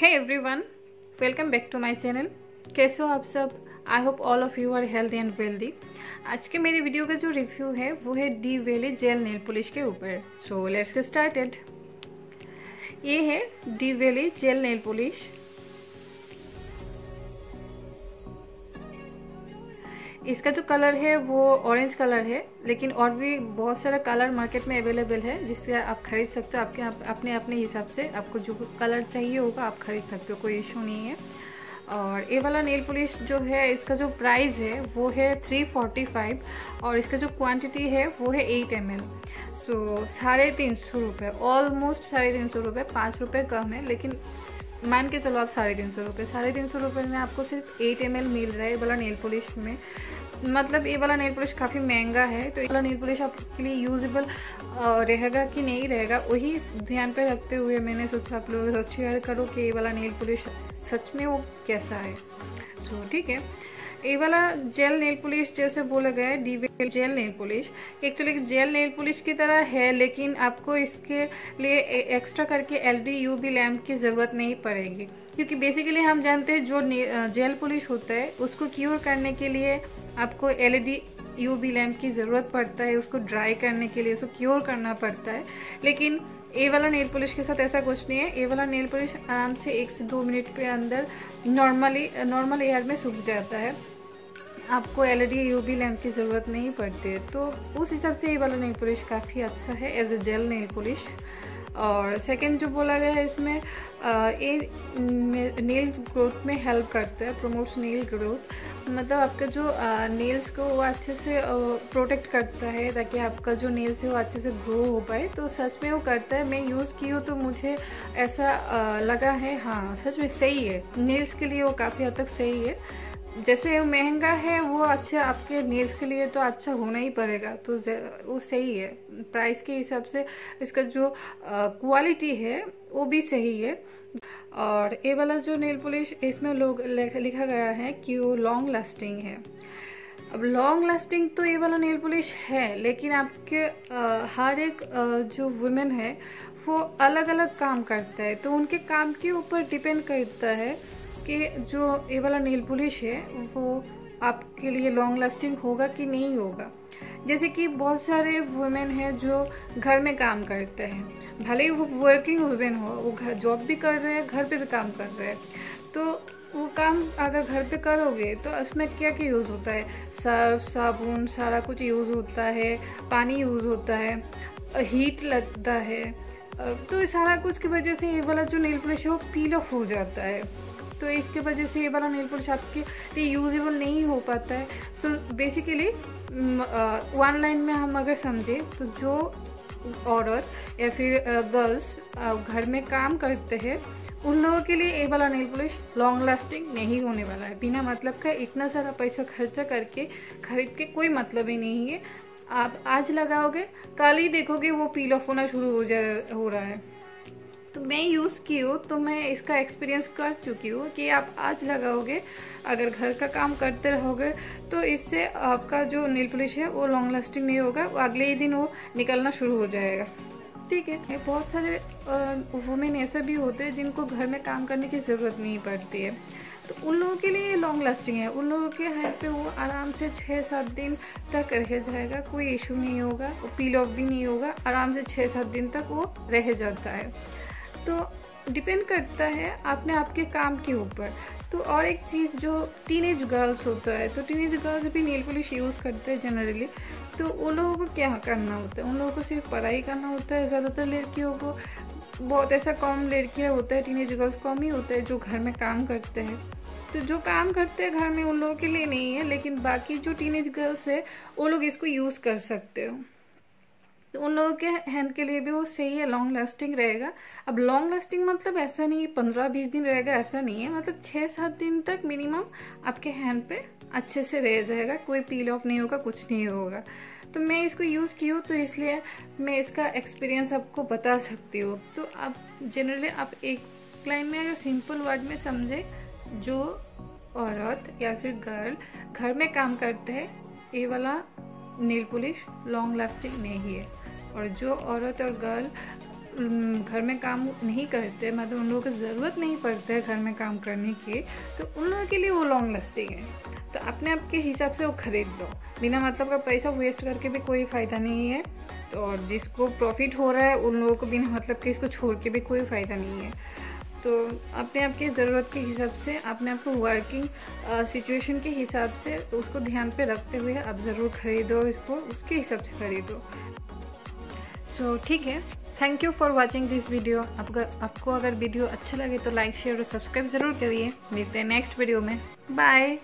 Hey everyone welcome back to my channel कैसे हो आप सब? I hope all of you are healthy and wealthy आज के मेरे वीडियो का जो रिव्यू है, वो है डी वेले जेल नेल पॉलिश के ऊपर। सो लेट्स स्टार्टेड ये है डी वेले जेल नेल पॉलिश इसका जो कलर है वो ऑरेंज कलर है लेकिन और भी बहुत सारा कलर मार्केट में अवेलेबल है जिससे आप खरीद सकते हो। आपके आप, अपने अपने हिसाब से आपको जो कलर चाहिए होगा आप खरीद सकते हो कोई इशू नहीं है। और ये वाला नेल पॉलिश जो है इसका जो प्राइस है वो है थ्री फोर्टी फाइव और इसका जो क्वांटिटी है वो है एट एम एल सो साढ़े तीन सौ रुपये ऑलमोस्ट साढ़े तीन सौ रुपये पाँच रुपये कम है लेकिन मान के चलो आप साढ़े तीन सौ रुपये साढ़े तीन सौ रुपये में आपको सिर्फ़ एट एम मिल रहा है ये वाला नेल पॉलिश में। मतलब ये वाला नेल पॉलिश काफ़ी महँगा है तो ये वाला नेल पॉलिश आपके लिए यूजेबल रहेगा कि नहीं रहेगा, वही ध्यान पर रखते हुए मैंने सोचा आप लोग शेयर करो कि ये वाला नेल पॉलिश सच में वो कैसा है। सो ठीक है। वाला जेल नेल पॉलिश जैसे बोला गया है the gel nail polish actually gel nail polish की तरह है, लेकिन आपको इसके लिए एक्स्ट्रा करके L D U V lamp की ज़रूरत नहीं पड़ेगी। क्योंकि बेसिकली हम जानते हैं जो जेल पॉलिश होता है, उसको क्योर करने के लिए आपको एलईडी यूवी लैम्प की ज़रूरत पड़ता है, उसको ड्राई करने के लिए, उसको क्योर करना पड़ता है। लेकिन ए वाला नेल पॉलिश के साथ ऐसा कुछ नहीं है। ए वाला नेल पॉलिश आराम से एक से दो मिनट के अंदर नॉर्मली नॉर्मल एयर में सूख जाता है। आपको एल एलईडी यूवी लैम्प की ज़रूरत नहीं पड़ती है। तो उस हिसाब से ये वाला नेल पॉलिश काफ़ी अच्छा है as a gel nail polish और सेकंड जो बोला गया है इसमें ये नेल्स ग्रोथ में हेल्प करता है प्रमोट्स नेल ग्रोथ मतलब आपका जो नेल्स को वो अच्छे से प्रोटेक्ट करता है ताकि आपका जो नेल्स है वो अच्छे से ग्रो हो पाए. तो सच में वो करता है. मैं यूज़ की हूँ तो मुझे ऐसा लगा है हाँ सच में सही है. नेल्स के लिए वो काफ़ी हद तक सही है. जैसे महँगा है वो अच्छा आपके नेल्स के लिए तो अच्छा होना ही पड़ेगा। तो वो सही है। प्राइस के हिसाब से इसका जो क्वालिटी है वो भी सही है। और ये वाला जो नेल पॉलिश इसमें लोग लिखा गया है कि वो लॉन्ग लास्टिंग है। अब लॉन्ग लास्टिंग तो ये वाला नेल पॉलिश है लेकिन आपके आ, हर एक आ, जो वुमेन है वो अलग अलग काम करता है। तो उनके काम के ऊपर डिपेंड करता है कि जो ये वाला नेल पॉलिश है, वो आपके लिए लॉन्ग लास्टिंग होगा कि नहीं होगा? जैसे कि बहुत सारे वुमेन हैं जो घर में काम करते हैं। भले ही वो वर्किंग वुमेन हो, वो घर जॉब भी कर रहे हैं, घर पे भी काम कर रहे हैं। तो वो काम अगर घर पे करोगे तो उसमें क्या क्या यूज़ होता है? सर्फ, साबुन, सारा कुछ यूज़ होता है, पानी यूज़ होता है हीट लगता है। तो सारा कुछ की वजह से ये वाला जो नेल पॉलिश है, वो पील ऑफ़ हो जाता है। तो इसके वजह से ये वाला नेल पॉलिश आपके लिए यूजेबल नहीं हो पाता है। सो बेसिकली वन लाइन में हम अगर समझे तो जो औरत या फिर गर्ल्स घर में काम करते हैं, उन लोगों के लिए ये वाला नेल पॉलिश लॉन्ग लास्टिंग नहीं होने वाला है। बिना मतलब का इतना सारा पैसा खर्चा करके खरीद के कोई मतलब ही नहीं है। आप आज लगाओगे, कल ही देखोगे वो पील ऑफ़ होना शुरू हो जा, हो रहा है। तो मैं यूज़ की हूँ तो मैं इसका एक्सपीरियंस कर चुकी हूँ कि आप आज लगाओगे, अगर घर का काम करते रहोगे तो इससे आपका जो नील पॉलिश है, वो लॉन्ग लास्टिंग नहीं होगा अगले ही दिन वो निकलना शुरू हो जाएगा। ठीक है? बहुत सारे वुमेन ऐसे भी होते हैं जिनको घर में काम करने की ज़रूरत नहीं पड़ती है। तो उन लोगों के लिए लॉन्ग लास्टिंग है। उन लोगों के हेड पे वो आराम से छः सात दिन तक रह जाएगा, कोई इशू नहीं होगा पील ऑफ़ भी नहीं होगा, आराम से छः सात दिन तक वो रह जाता है। तो डिपेंड करता है आपने आपके काम के ऊपर। तो और एक चीज़ जो टीनेज गर्ल्स होता है तो टीनेज गर्ल्स भी नेल पॉलिश यूज़ करते हैं जनरली तो उन लोगों को क्या करना होता है? उन लोगों को सिर्फ़ पढ़ाई करना होता है, ज़्यादातर लड़कियों को बहुत ऐसा कम लड़कियाँ होता है टीनेज गर्ल्स कम ही होता है, जो घर में काम करते हैं। तो जो काम करते हैं घर में उन लोगों के लिए नहीं है, लेकिन बाकी जो टीनेज गर्ल्स है, वो लोग इसको यूज़ कर सकते हो। तो उन लोगों के हैंड के लिए भी वो सही है लॉन्ग लास्टिंग रहेगा। अब लॉन्ग लास्टिंग मतलब ऐसा नहीं पंद्रह बीस दिन रहेगा, ऐसा नहीं है। मतलब छः सात दिन तक मिनिमम आपके हैंड पे अच्छे से रह जाएगा, कोई पील ऑफ़ नहीं होगा, कुछ नहीं होगा। तो मैं इसको यूज़ की हूँ तो इसलिए मैं इसका एक्सपीरियंस आपको बता सकती हूँ। तो आप जनरली आप एक लाइन में अगर सिंपल वर्ड में समझे, जो औरत या फिर गर्ल घर में काम करते हैं, ये वाला नील पॉलिश लॉन्ग लास्टिंग नहीं है। और जो औरत और गर्ल घर में काम नहीं करते मतलब उन लोगों को ज़रूरत नहीं पड़ती है घर में काम करने की तो उन लोगों के लिए वो लॉन्ग लास्टिंग है। तो अपने आप के हिसाब से वो खरीद लो। बिना मतलब का पैसा वेस्ट करके भी कोई फ़ायदा नहीं है। तो और जिसको प्रॉफिट हो रहा है, उन लोगों को बिना मतलब के इसको छोड़ के भी कोई फ़ायदा नहीं है। तो अपने आपके ज़रूरत के हिसाब से अपने आपको वर्किंग सिचुएशन के हिसाब से उसको ध्यान पे रखते हुए आप ज़रूर खरीदो इसको उसके हिसाब से खरीदो। सो so, ठीक है। Thank you for watching this video आपका आपको अगर वीडियो अच्छा लगे तो लाइक शेयर और सब्सक्राइब ज़रूर करिए। मिलते हैं नेक्स्ट वीडियो में। बाय